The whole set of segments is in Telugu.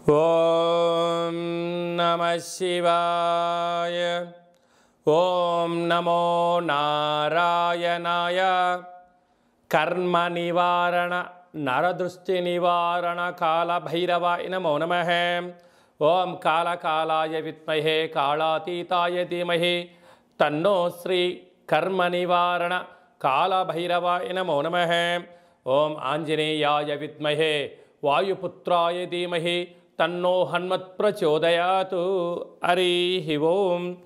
ॐ नमः शिवाय। ॐ नमो नारायणाय। कर्मनिवारण नरदृष्टिनिवारणकालभैरवाय नमो नमः। ॐ कालकालाय विद्महे कालातीताय धीमहि। तन्नो श्रीकर्मनिवारणकालभैरवाय नमः। ॐ आञ्जनेयाय विद्महे वायुपुत्राय धीमहि। తన్నో హన్మత్ ప్రచోదయాతు. హరి ఓం.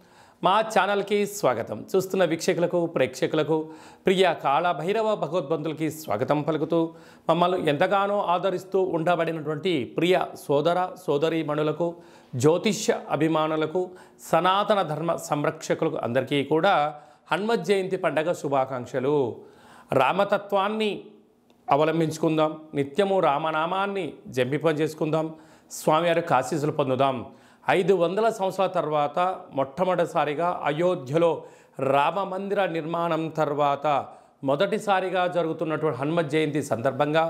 మా ఛానల్కి స్వాగతం. చూస్తున్న వీక్షకులకు ప్రేక్షకులకు ప్రియ కాళభైరవ భగవద్బంధులకి స్వాగతం పలుకుతూ మమ్మల్ని ఎంతగానో ఆదరిస్తూ ఉండబడినటువంటి ప్రియ సోదర సోదరీమణులకు జ్యోతిష్య అభిమానులకు సనాతన ధర్మ సంరక్షకులకు అందరికీ కూడా హనుమత్ జయంతి పండగ శుభాకాంక్షలు. రామతత్వాన్ని అవలంబించుకుందాం నిత్యము రామనామాన్ని జంపింప చేసుకుందాం స్వామివారి ఆశీస్సులు పొందుదాం. ఐదు వందల సంవత్సరాల తర్వాత మొట్టమొదటిసారిగా అయోధ్యలో రామ మందిర నిర్మాణం తర్వాత మొదటిసారిగా జరుగుతున్నటువంటి హనుమ జయంతి సందర్భంగా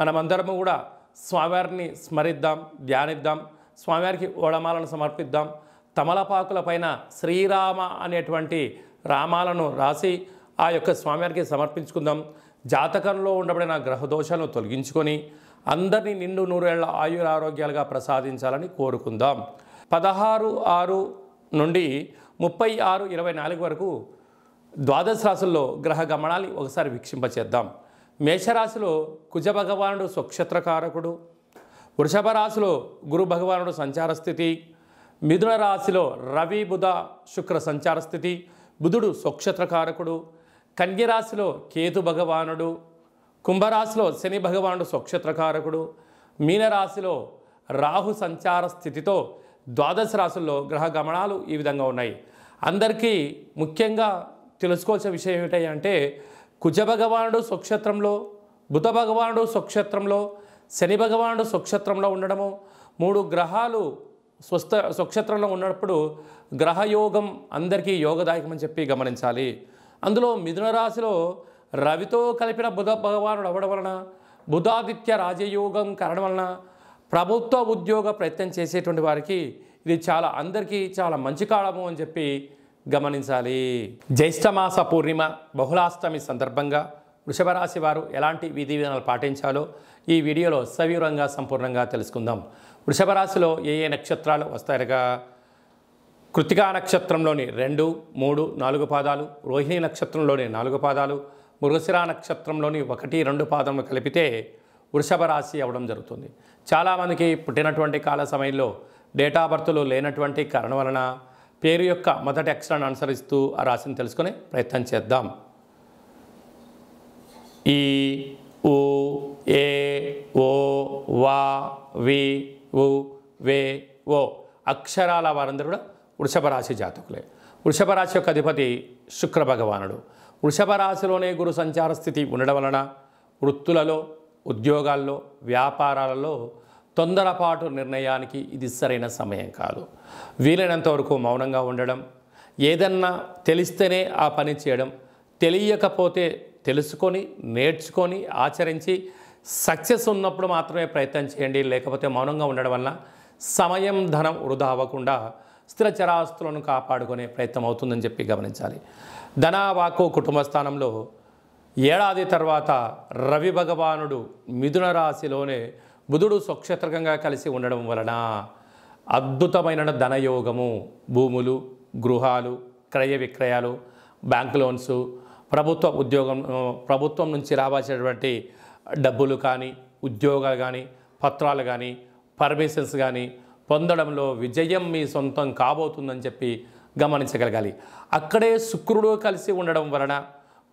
మనమందరము కూడా స్వామివారిని స్మరిద్దాం ధ్యానిద్దాం స్వామివారికి ఓడమాలను సమర్పిద్దాం. తమలపాకుల పైన శ్రీరామ అనేటువంటి రామాలను రాసి ఆ యొక్క స్వామివారికి సమర్పించుకుందాం. జాతకంలో ఉండబడిన గ్రహదోషాలను తొలగించుకొని అందరినీ నిండు నూరేళ్ళ ఆయురారోగ్యాలుగా ప్రసాదించాలని కోరుకుందాం. పదహారు ఆరు నుండి ముప్పై ఆరు ఇరవై నాలుగు వరకు ద్వాదశ రాశుల్లో గ్రహ గమనాన్ని ఒకసారి వీక్షింపచేద్దాం. మేషరాశిలో కుజ భగవానుడు స్వక్షత్రకారకుడు వృషభ రాశిలో గురు భగవానుడు సంచార స్థితి మిథున రాశిలో రవి బుధ శుక్ర సంచార స్థితి బుధుడు స్వక్షత్రకారకుడు కన్యరాశిలో కేతు భగవానుడు కుంభరాశిలో శని భగవానుడు స్వక్షత్రకారకుడు మీనరాశిలో రాహు సంచార స్థితితో ద్వాదశ రాశుల్లో గ్రహ గమనాలు ఈ విధంగా ఉన్నాయి. అందరికీ ముఖ్యంగా తెలుసుకోవాల్సిన విషయం ఏమిటంటే కుజభగవానుడు కుజ భగవానుడు స్వక్షత్రంలో బుధ భగవానుడు స్వక్షత్రంలో శని భగవానుడు స్వక్షత్రంలో ఉండడము మూడు గ్రహాలు స్వస్థ స్వక్షత్రంలో ఉన్నప్పుడు గ్రహయోగం అందరికీ యోగదాయకమని చెప్పి గమనించాలి. అందులో మిథున రాశిలో రవితో కలిపిన బుధ భగవానుడు అవ్వడం వలన బుధాదిత్య రాజయోగం కారణం వలన ప్రభుత్వ ఉద్యోగ ప్రయత్నం చేసేటువంటి వారికి ఇది చాలా అందరికీ చాలా మంచి కాలము అని చెప్పి గమనించాలి. జ్యేష్ఠమాస పూర్ణిమ బహుళాష్టమి సందర్భంగా వృషభరాశి వారు ఎలాంటి విధి విధానాలు పాటించాలో ఈ వీడియోలో సవివరంగా సంపూర్ణంగా తెలుసుకుందాం. వృషభరాశిలో ఏ ఏ నక్షత్రాలు వస్తాయనగా కృతికా నక్షత్రంలోని రెండు మూడు నాలుగు పాదాలు రోహిణి నక్షత్రంలోని నాలుగు పాదాలు మృగశిర నక్షత్రంలోని ఒకటి రెండు పాదములు కలిపితే వృషభ రాశి అవ్వడం జరుగుతుంది. చాలామందికి పుట్టినటువంటి కాల సమయంలో డేటా బర్త్లు లేనటువంటి కారణం వలన పేరు యొక్క మొదటి అక్షరాన్ని అనుసరిస్తూ ఆ రాశిని తెలుసుకునే ప్రయత్నం చేద్దాం. ఈ ఉ ఏ ఓ వా వి ఉ వే ఓ అక్షరాల వారందరూ కూడా వృషభ రాశి జాతకులే. వృషభ రాశి యొక్క అధిపతి శుక్ర భగవానుడు. వృషభ రాశిలోనే గురు సంచార స్థితి ఉండడం వలన వృత్తులలో ఉద్యోగాల్లో వ్యాపారాలలో తొందరపాటు నిర్ణయానికి ఇది సరైన సమయం కాదు. వీలైనంత వరకు మౌనంగా ఉండడం ఏదన్నా తెలిస్తేనే ఆ పని చేయడం తెలియకపోతే తెలుసుకొని నేర్చుకొని ఆచరించి సక్సెస్ ఉన్నప్పుడు మాత్రమే ప్రయత్నం చేయండి. లేకపోతే మౌనంగా ఉండడం వల్ల సమయం ధనం వృధా అవ్వకుండా స్థిర చరాస్తులను కాపాడుకునే ప్రయత్నం అవుతుందని చెప్పి గమనించాలి. ధన కుటుంబ స్థానంలో ఏడాది తర్వాత రవి భగవానుడు మిథున రాశిలోనే బుధుడు స్వక్షత్రకంగా కలిసి ఉండడం వలన అద్భుతమైన ధనయోగము భూములు గృహాలు క్రయ విక్రయాలు బ్యాంక్ లోన్స్ ప్రభుత్వ ఉద్యోగం ప్రభుత్వం నుంచి రావాల్సినటువంటి డబ్బులు కానీ ఉద్యోగాలు కానీ పత్రాలు కానీ పర్మిషన్స్ కానీ పొందడంలో విజయం మీ సొంతం కాబోతుందని చెప్పి గమనించగలగాలి. అక్కడే శుక్రుడు కలిసి ఉండడం వలన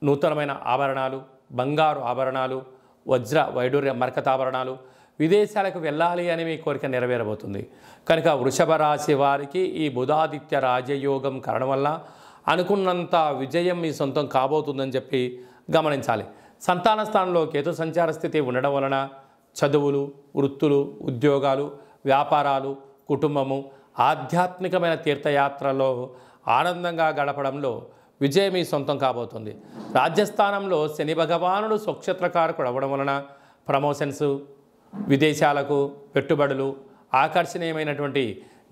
నూతనమైన ఆభరణాలు బంగారు ఆభరణాలు వజ్ర వైడూర్య మరకతాభరణాలు విదేశాలకు వెళ్ళాలి అని మీ కోరిక నెరవేరబోతుంది. కనుక వృషభ రాశి వారికి ఈ బుధాదిత్య రాజయోగం కారణం వల్ల అనుకున్నంత విజయం మీ సొంతం కాబోతుందని చెప్పి గమనించాలి. సంతాన స్థానంలో కేతు సంచార స్థితి ఉండడం వలన చదువులు వృత్తులు ఉద్యోగాలు వ్యాపారాలు కుటుంబము ఆధ్యాత్మికమైన తీర్థయాత్రలో ఆనందంగా గడపడంలో విజయం మీ సొంతం కాబోతుంది. రాజ్యస్థానంలో శని భగవానుడు స్వక్షత్రకారకుడు అవ్వడం వలన ప్రమోషన్స్ విదేశాలకు పెట్టుబడులు ఆకర్షణీయమైనటువంటి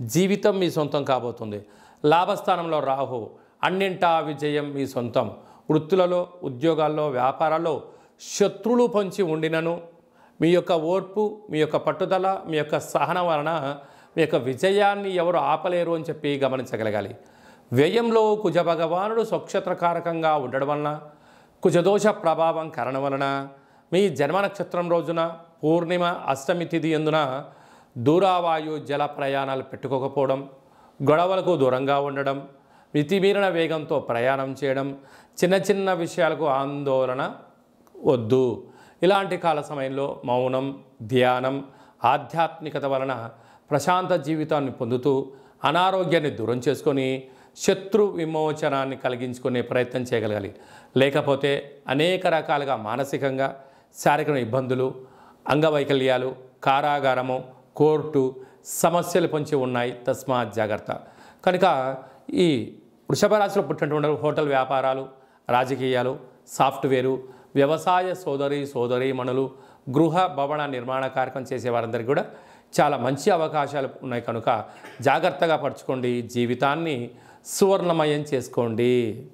జీవితం మీ సొంతం కాబోతుంది. లాభస్థానంలో రాహు అన్నింటా విజయం మీ సొంతం. వృత్తులలో ఉద్యోగాల్లో వ్యాపారాల్లో శత్రులు పొంచి ఉండినను మీ యొక్క ఓర్పు మీ యొక్క పట్టుదల మీ యొక్క సహనం వలన మీ యొక్క విజయాన్ని ఎవరు ఆపలేరు అని చెప్పి గమనించగలగాలి. వ్యయంలో కుజ భగవానుడు స్వక్షత్రకారకంగా ఉండడం వలన కుజదోష ప్రభావం కారణం వలన మీ జన్మ నక్షత్రం రోజున పూర్ణిమ అష్టమి తిథి ఎందున దూరావాయు జల ప్రయాణాలు పెట్టుకోకపోవడం గొడవలకు దూరంగా ఉండడం మితిమీరిన వేగంతో ప్రయాణం చేయడం చిన్న చిన్న విషయాలకు ఆందోళన వద్దు. ఇలాంటి కాల సమయంలో మౌనం ధ్యానం ఆధ్యాత్మికత వలన ప్రశాంత జీవితాన్ని పొందుతూ అనారోగ్యాన్ని దూరం చేసుకొని శత్రు విమోచనాన్ని కలిగించుకునే ప్రయత్నం చేయగలగాలి. లేకపోతే అనేక రకాలుగా మానసికంగా శారీరక ఇబ్బందులు అంగవైకల్యాలు కారాగారము కోర్టు సమస్యలు పొంచి ఉన్నాయి. తస్మాత్ జాగ్రత్త. కనుక ఈ వృషభ రాశిలో పుట్టినటువంటి హోటల్ వ్యాపారాలు రాజకీయాలు సాఫ్ట్వేరు వ్యవసాయ సోదరి సోదరీమణులు గృహ భవన నిర్మాణ కార్యక్రమం చేసే వారందరికీ కూడా చాలా మంచి అవకాశాలు ఉన్నాయి కనుక జాగ్రత్తగా పరచుకోండి. జీవితాన్ని సువర్ణమయం చేసుకోండి.